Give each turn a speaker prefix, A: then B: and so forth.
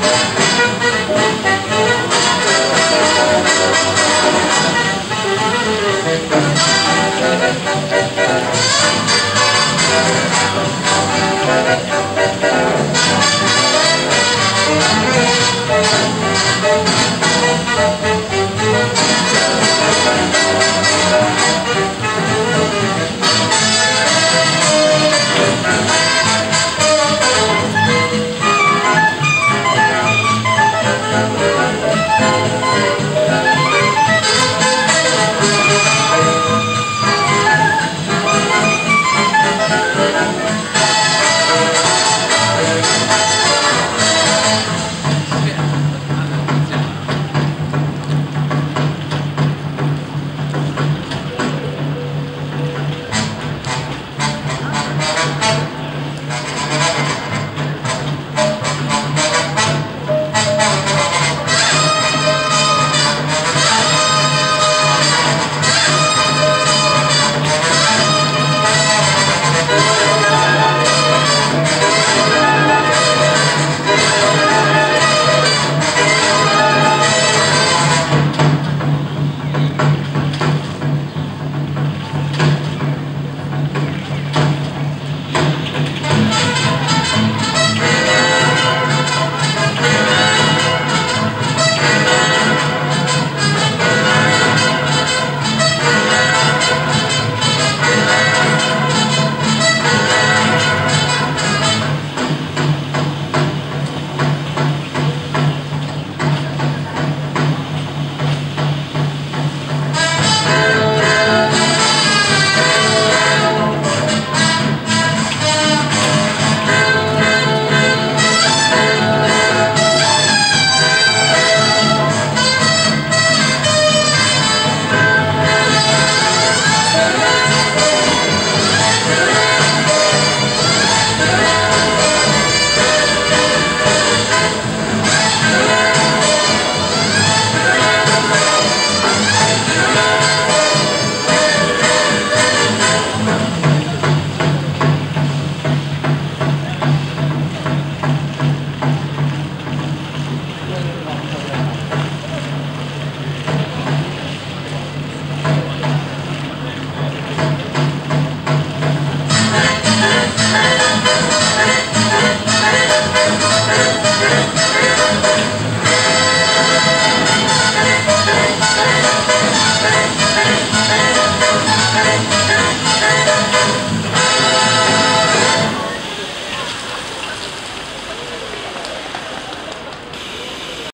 A: Música